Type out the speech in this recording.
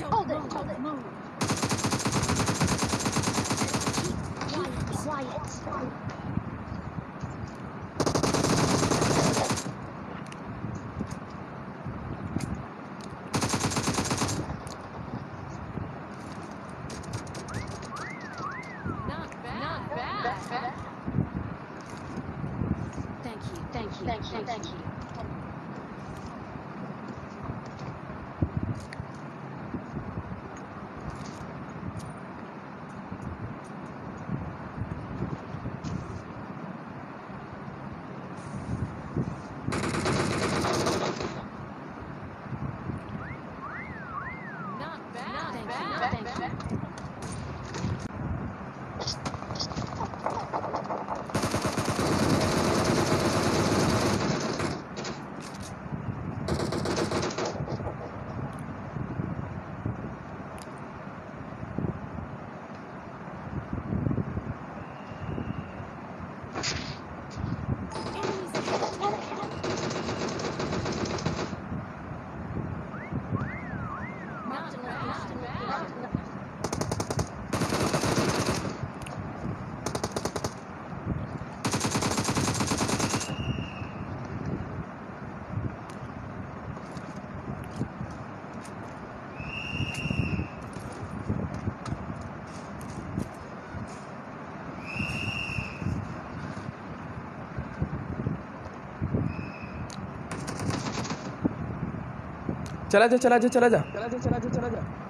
it. Hold it. Hold it. Move. Keep quiet. Quiet. Not bad. Not bad. Thank you. Thank you. Thank you. Thank you. Bad. चला जा चला जा चला जा। चला जा चला जा चला जा।